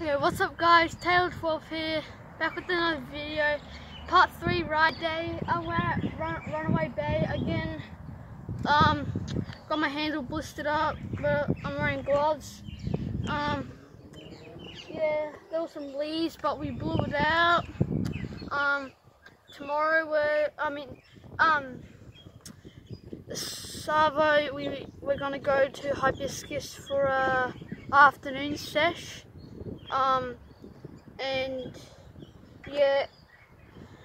Okay, what's up guys, Taylor12 here, back with another video. Part 3 ride day. I went at Run Runaway Bay again. Um, got my hands all blistered up, but I'm wearing gloves. Um, yeah, there was some leaves, but we blew it out. Um, tomorrow we're, I mean, um, Savo, we, we're gonna go to Hibiscus for a afternoon sesh. Um, and yeah,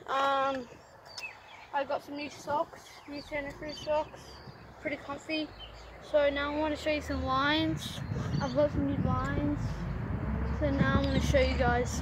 um, I got some new socks, new Santa Cruz socks, pretty comfy. So now I want to show you some lines. I've got some new lines. So now I'm going to show you guys.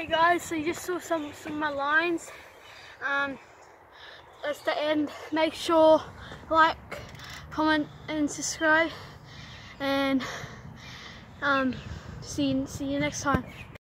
Hey guys, so you just saw some, some of my lines. Um, that's the end. Make sure like, comment and subscribe and um, see, see you next time.